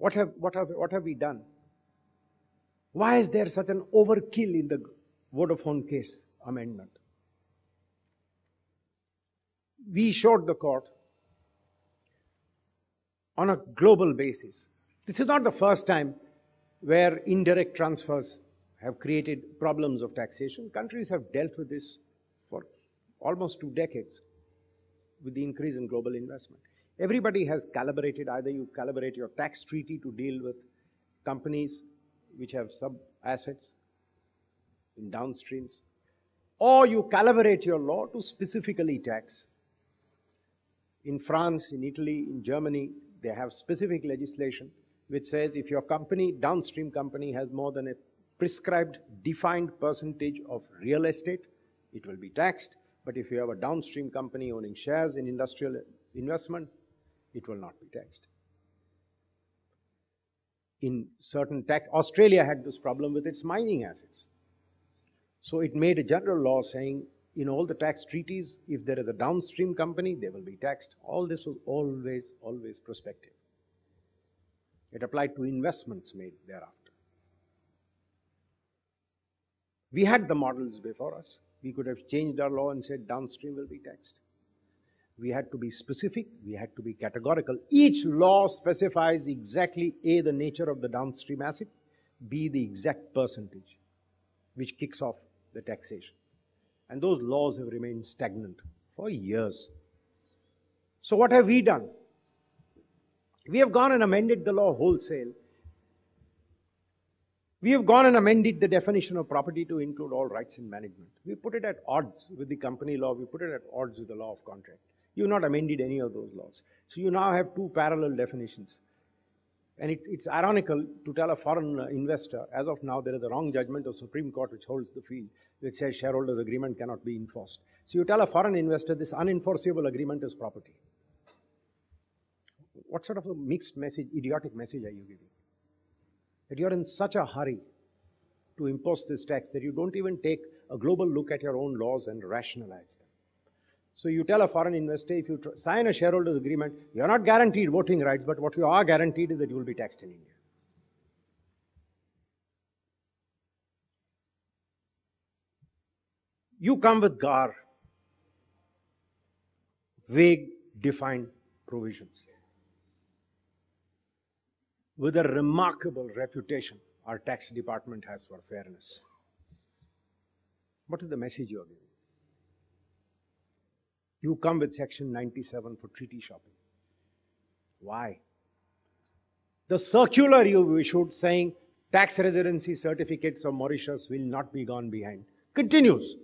What have, what, have, what have we done? Why is there such an overkill in the Vodafone case amendment? We showed the court on a global basis. This is not the first time where indirect transfers have created problems of taxation. Countries have dealt with this for almost two decades with the increase in global investment. Everybody has calibrated, either you calibrate your tax treaty to deal with companies which have sub assets in downstreams, or you calibrate your law to specifically tax. In France, in Italy, in Germany, they have specific legislation which says if your company, downstream company, has more than a prescribed defined percentage of real estate, it will be taxed. But if you have a downstream company owning shares in industrial investment, it will not be taxed. In certain tax, Australia had this problem with its mining assets. So it made a general law saying in all the tax treaties, if there is a downstream company, they will be taxed. All this was always, always prospective. It applied to investments made thereafter. We had the models before us. We could have changed our law and said downstream will be taxed. We had to be specific, we had to be categorical. Each law specifies exactly A, the nature of the downstream asset, B, the exact percentage which kicks off the taxation. And those laws have remained stagnant for years. So, what have we done? We have gone and amended the law wholesale we have gone and amended the definition of property to include all rights in management. We put it at odds with the company law, we put it at odds with the law of contract. You have not amended any of those laws. So you now have two parallel definitions. And it's, it's ironical to tell a foreign uh, investor, as of now, there is a wrong judgment of Supreme Court which holds the field, which says shareholders' agreement cannot be enforced. So you tell a foreign investor this unenforceable agreement is property. What sort of a mixed message, idiotic message are you giving? that you're in such a hurry to impose this tax that you don't even take a global look at your own laws and rationalize them. So you tell a foreign investor, if you sign a shareholders agreement, you're not guaranteed voting rights, but what you are guaranteed is that you will be taxed in India. You come with GAAR, vague, defined provisions with a remarkable reputation our tax department has for fairness. What is the message you are giving? You come with section 97 for treaty shopping. Why? The circular you issued saying tax residency certificates of Mauritius will not be gone behind continues.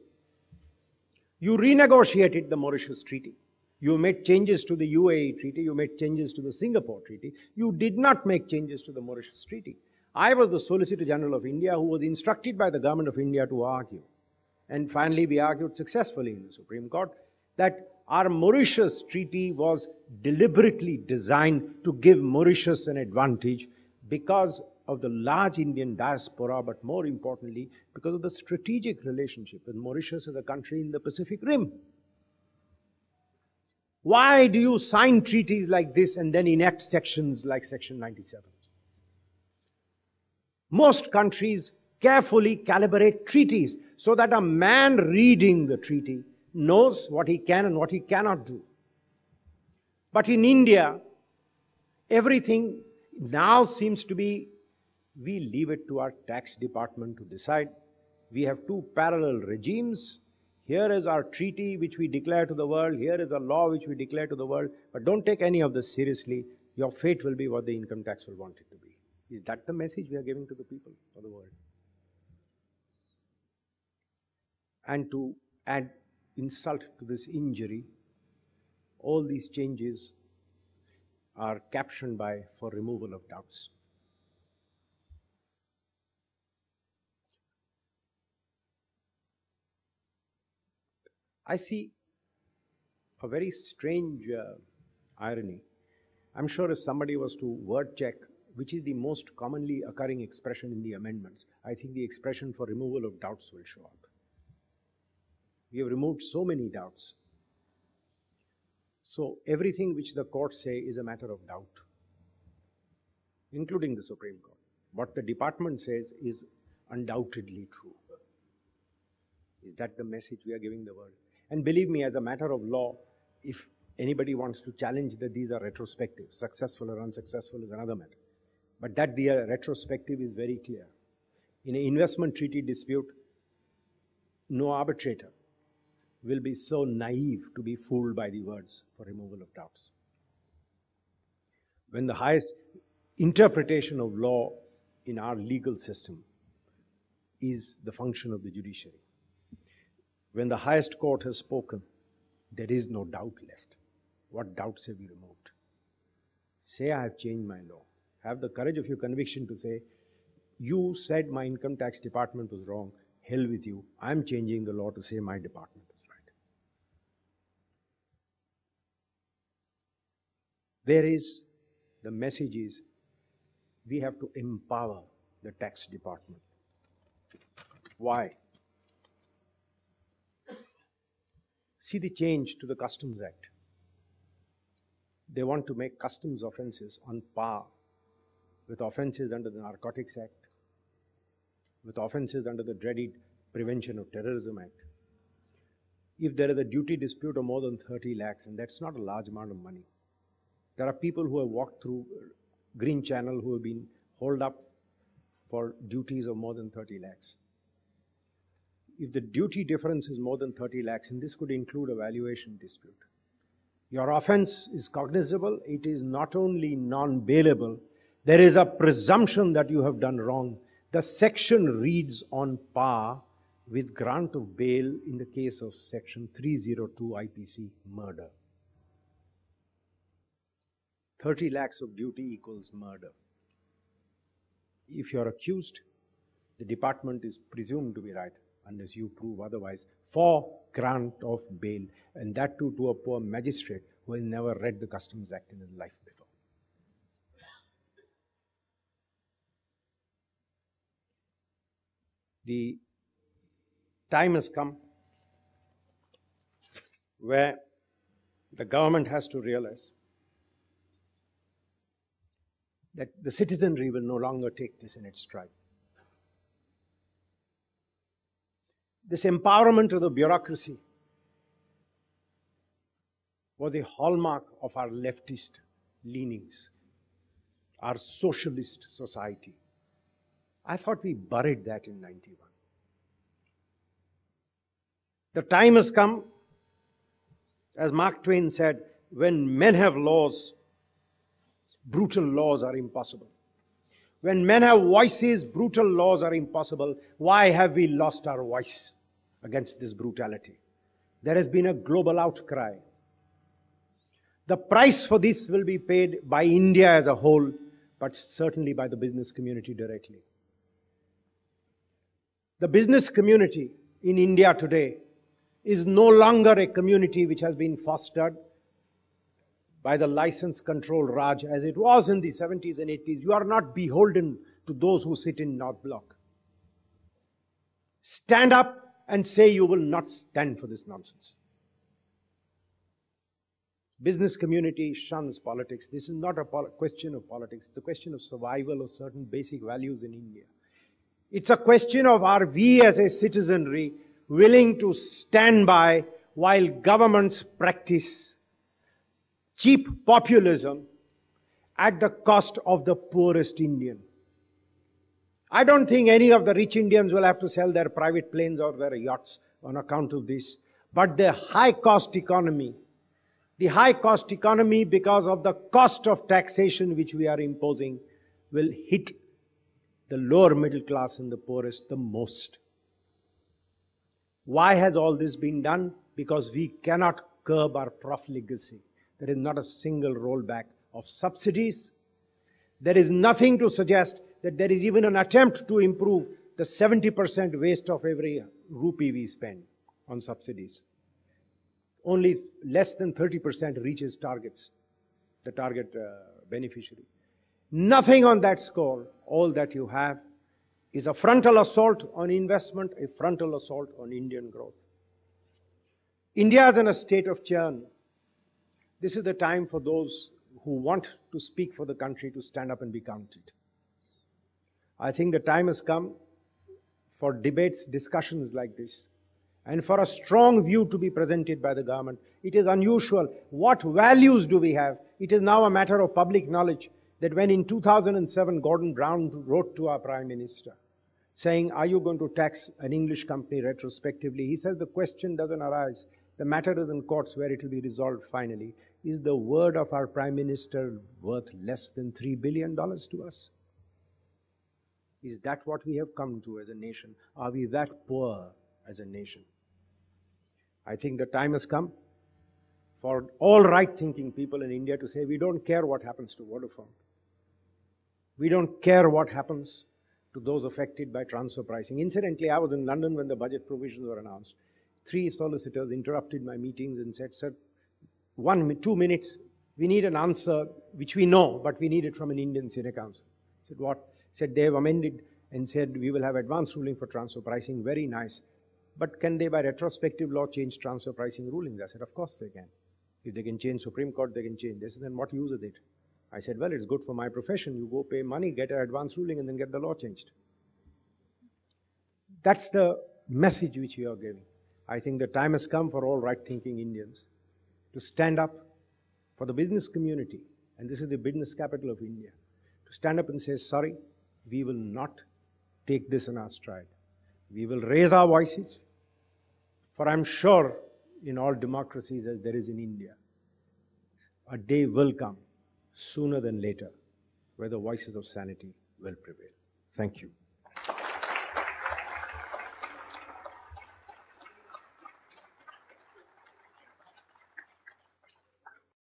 You renegotiated the Mauritius Treaty. You made changes to the UAE treaty, you made changes to the Singapore treaty. You did not make changes to the Mauritius treaty. I was the Solicitor General of India who was instructed by the government of India to argue. And finally, we argued successfully in the Supreme Court that our Mauritius treaty was deliberately designed to give Mauritius an advantage because of the large Indian diaspora, but more importantly, because of the strategic relationship with Mauritius as a country in the Pacific Rim. Why do you sign treaties like this and then enact sections like Section 97? Most countries carefully calibrate treaties so that a man reading the treaty knows what he can and what he cannot do. But in India, everything now seems to be we leave it to our tax department to decide. We have two parallel regimes here is our treaty which we declare to the world. Here is a law which we declare to the world. But don't take any of this seriously. Your fate will be what the income tax will want it to be. Is that the message we are giving to the people or the world? And to add insult to this injury, all these changes are captioned by for removal of doubts. I see a very strange uh, irony. I'm sure if somebody was to word check which is the most commonly occurring expression in the amendments, I think the expression for removal of doubts will show up. We have removed so many doubts. So everything which the courts say is a matter of doubt. including the Supreme Court. What the department says is undoubtedly true. Is that the message we are giving the world? And believe me, as a matter of law, if anybody wants to challenge that these are retrospective, successful or unsuccessful is another matter. But that the uh, retrospective is very clear. In an investment treaty dispute, no arbitrator will be so naive to be fooled by the words for removal of doubts. When the highest interpretation of law in our legal system is the function of the judiciary. When the highest court has spoken, there is no doubt left. What doubts have you removed? Say, I have changed my law. Have the courage of your conviction to say, You said my income tax department was wrong. Hell with you. I'm changing the law to say my department is right. There is, the message is, we have to empower the tax department. Why? See the change to the Customs Act. They want to make customs offenses on par with offenses under the Narcotics Act, with offenses under the dreaded Prevention of Terrorism Act. If there is a duty dispute of more than 30 lakhs, and that's not a large amount of money, there are people who have walked through Green Channel who have been hauled up for duties of more than 30 lakhs. If the duty difference is more than 30 lakhs, and this could include a valuation dispute, your offense is cognizable, it is not only non bailable, there is a presumption that you have done wrong. The section reads on par with grant of bail in the case of section 302 IPC murder. 30 lakhs of duty equals murder. If you're accused, the department is presumed to be right unless you prove otherwise for grant of bail, and that too to a poor magistrate who has never read the Customs Act in his life before. The time has come where the government has to realize that the citizenry will no longer take this in its stride. This empowerment of the bureaucracy was a hallmark of our leftist leanings, our socialist society. I thought we buried that in 91. The time has come, as Mark Twain said, when men have laws, brutal laws are impossible. When men have voices, brutal laws are impossible. Why have we lost our voice against this brutality? There has been a global outcry. The price for this will be paid by India as a whole, but certainly by the business community directly. The business community in India today is no longer a community which has been fostered by the license control Raj as it was in the 70s and 80s. You are not beholden to those who sit in North Block. Stand up and say you will not stand for this nonsense. Business community shuns politics. This is not a question of politics. It's a question of survival of certain basic values in India. It's a question of are we as a citizenry willing to stand by while governments practice cheap populism at the cost of the poorest Indian. I don't think any of the rich Indians will have to sell their private planes or their yachts on account of this. But the high cost economy, the high cost economy because of the cost of taxation which we are imposing will hit the lower middle class and the poorest the most. Why has all this been done? Because we cannot curb our profligacy. There is not a single rollback of subsidies. There is nothing to suggest that there is even an attempt to improve the 70% waste of every rupee we spend on subsidies. Only less than 30% reaches targets, the target uh, beneficiary. Nothing on that score. All that you have is a frontal assault on investment, a frontal assault on Indian growth. India is in a state of churn. This is the time for those who want to speak for the country to stand up and be counted. I think the time has come for debates, discussions like this, and for a strong view to be presented by the government. It is unusual. What values do we have? It is now a matter of public knowledge that when in 2007 Gordon Brown wrote to our Prime Minister saying, Are you going to tax an English company retrospectively? He says the question doesn't arise. The matter is in courts where it will be resolved finally. Is the word of our Prime Minister worth less than $3 billion to us? Is that what we have come to as a nation? Are we that poor as a nation? I think the time has come for all right thinking people in India to say, we don't care what happens to Vodafone. We don't care what happens to those affected by transfer pricing. Incidentally, I was in London when the budget provisions were announced. Three solicitors interrupted my meetings and said, Sir, one, two minutes, we need an answer which we know, but we need it from an Indian Senior Counsel. Said, What? said they have amended and said we will have advance ruling for transfer pricing. Very nice. But can they, by retrospective law, change transfer pricing rulings? I said, of course they can. If they can change Supreme Court, they can change this. Then what use is it? I said, well, it's good for my profession. You go pay money, get an advance ruling, and then get the law changed. That's the message which we are giving. I think the time has come for all right thinking Indians to stand up for the business community, and this is the business capital of India, to stand up and say, sorry, we will not take this in our stride. We will raise our voices, for I'm sure in all democracies as there is in India, a day will come sooner than later where the voices of sanity will prevail. Thank you.